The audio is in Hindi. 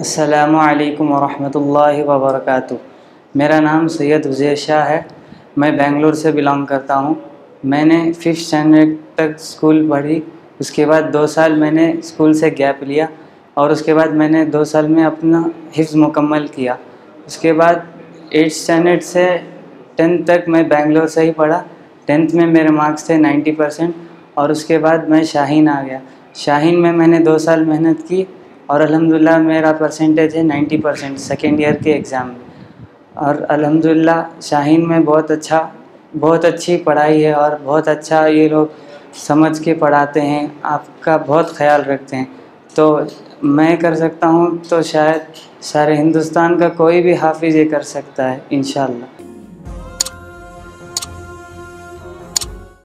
असलकम वरहमतुल्लाहि वबरकातुह मेरा नाम सैयद उज़ैर शाह है। मैं बेंगलोर से बिलोंग करता हूँ। मैंने फिफ्थ स्टैंडर्ड तक स्कूल पढ़ी। उसके बाद दो साल मैंने स्कूल से गैप लिया और उसके बाद मैंने दो साल में अपना हिफ्ज़ मुकम्मल किया। उसके बाद एट स्टैंडर्ड से टेंथ तक मैं बेंगलोर से ही पढ़ा। टेंथ में मेरे मार्क्स थे नाइन्टी परसेंट और उसके बाद मैं शाहीन आ गया। शाहीन में मैंने दो साल मेहनत की और अल्हम्दुलिल्लाह, मेरा परसेंटेज है नाइन्टी परसेंट सेकेंड ईयर के एग्ज़ाम में। और अलहमदिल्ला शाहीन में बहुत अच्छा बहुत अच्छी पढ़ाई है और बहुत अच्छा ये लोग समझ के पढ़ाते हैं, आपका बहुत ख्याल रखते हैं। तो मैं कर सकता हूँ तो शायद सारे हिंदुस्तान का कोई भी हाफिज़ ये कर सकता है इन